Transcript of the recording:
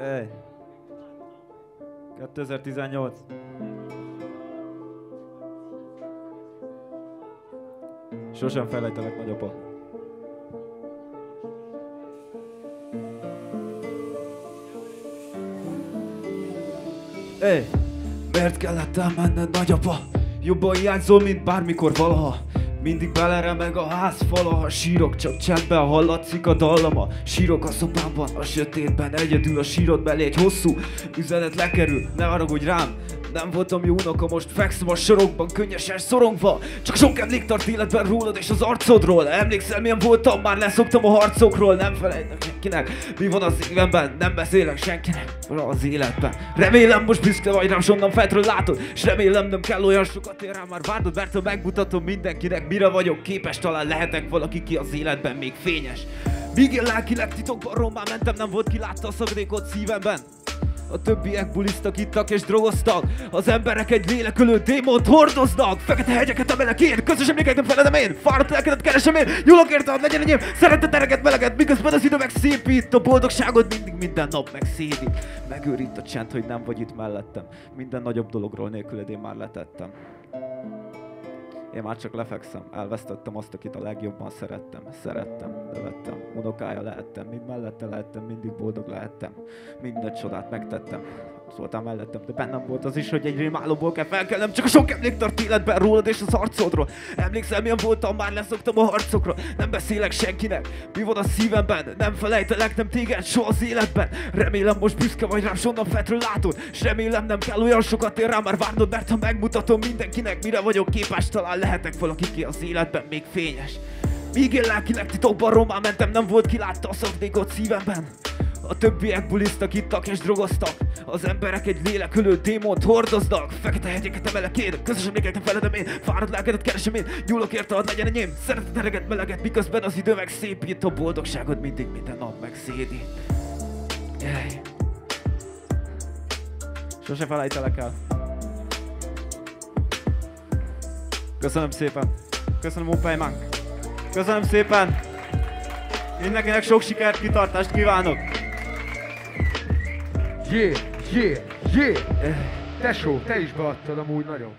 Ej. 2018. Sosem felejtelek, nagyapa. Ej, miért kellett elmenned, nagyapa? Jobban hiányzol, mint bármikor valaha. Mindig beleremeg a ház fala, sírok csak csendben hallatszik a dallama. Sírok a szobámban, a sötétben, egyedül a sírod belé egy hosszú üzenet lekerül. Ne haragudj rám, nem voltam jó unoka, most fekszem a sorokban, könnyesen szorongva. Csak sok emlék tart életben rólad és az arcodról. Emlékszel milyen voltam, már leszoktam a harcokról. Nem felejtek senkinek, mi van az évenben? Nem beszélek senkinek. Az életben. Remélem most büszke vagy rám, onnan feltről látod. S remélem nem kell olyan sokat ér rám. Már várnod Mert ha megmutatom mindenkinek, mire vagyok képes Talán lehetek valaki, ki az életben még fényes. Míg én lelkileg titokban rommá mentem, nem volt ki látta a szakadékot szívemben a többiek bulisztak, ittak és drogoztak. Az emberek egy lélekölő démont hordoznak. Fekete hegyeket emelek én, közös emlékeket feledem én. Fáradt lelkedet keresem én, jólok érte, hogy legyen enyém. Szeretet ereget meleget, miközben az idő meg szépít A boldogságot mindig minden nap meg szédít Megőrít a csend, hogy nem vagy itt mellettem. Minden nagyobb dologról nélküled én már letettem én már csak lefekszem, elvesztettem azt, akit a legjobban szerettem, szerettem, nevettem, unokája lehettem, mind mellette lehettem, mindig boldog lehettem, minden csodát megtettem, szóltál mellettem, de bennem volt az is, hogy egy rémálomból kell felkelnem, csak a sok emlék tart életben rólad és az arcodról. Emlékszel, milyen voltam, már leszoktam a harcokról, nem beszélek senkinek, mi van a szívemben, nem felejtelek, nem téged soha az életben. Remélem most büszke vagy rám, sonnan fetről látod, és remélem nem kell olyan sokat ér rám már várnod, mert ha megmutatom mindenkinek, mire vagyok képes, talán lehetek valaki, ki az életben még fényes. Míg én lelkileg titokban román mentem, nem volt kilátta a szakdékot szívemben. A többiek bulisztak, ittak és drogoztak. Az emberek egy lélekölő démont hordoznak. Fekete hegyeket emelek én, közös emlékeket feledem én. Fáradt lelkedet keresem én, nyúlok érte, ad legyen enyém. Szeretet ereget, meleget, miközben az idő meg szépít. A boldogságod mindig minden nap meg szédít Jaj. Sose felejtelek el. Köszönöm szépen. Köszönöm Opelmank Köszönöm szépen. Mindenkinek sok sikert, kitartást kívánok! Yeah, yeah, yeah! Tesó, te is beadtad amúgy nagyon.